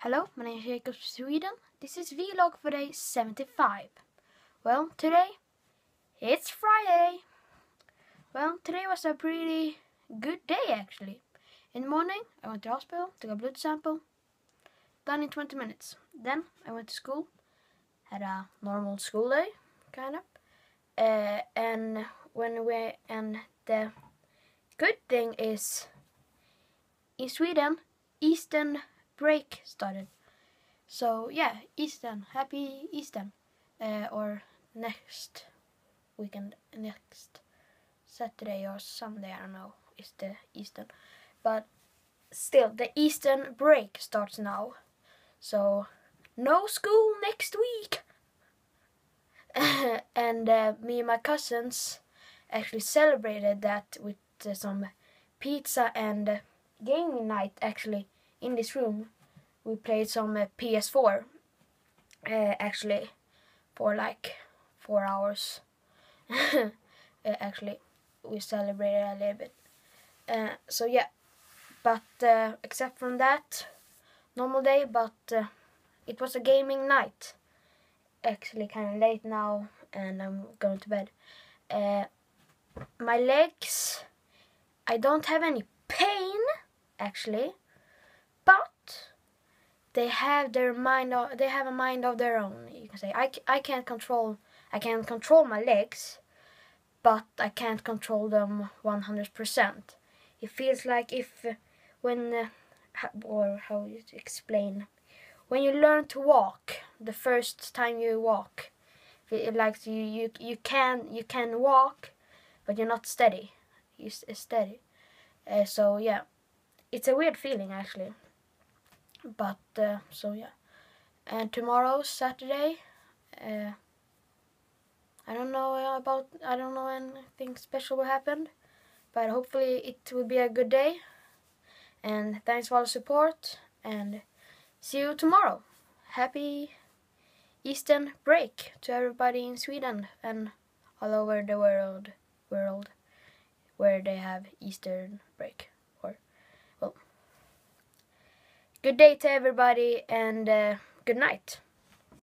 Hello, my name is Jacob Sweden. This is vlog for day 75. Well, today it's Friday. Well, today was a pretty good day actually. In the morning, I went to hospital, took a blood sample, done in 20 minutes. Then I went to school, had a normal school day, kind of. Uh, and when we and the good thing is in Sweden, Eastern break started. So yeah, Easter, happy Easter, uh, or next weekend, next Saturday or Sunday, I don't know, is the Easter. But still, the Eastern break starts now. So no school next week. and uh, me and my cousins actually celebrated that with uh, some pizza and uh, gaming night actually in this room. We played some uh, PS4 uh, actually for like four hours. Uh, actually we celebrated a little bit. Uh, so yeah. But uh, except from that normal day but uh, it was a gaming night. Actually kind of late now and I'm going to bed. My legs I don't have any pain actually they have their mind of, they have a mind of their own. You can say I, I can't control I can control my legs but I can't control them 100% it feels like if when uh, or how you explain when you learn to walk the first time you walk it like you you you can you can walk but you're not steady. You're steady. Uh, so yeah. It's a weird feeling actually. But uh, so yeah, and tomorrow Saturday. Uh, I don't know about I don't know anything special will happen, but hopefully it will be a good day. And thanks for the support and see you tomorrow. Happy Eastern break to everybody in Sweden and all over the world world where they have Eastern break. Good day to everybody and uh, good night.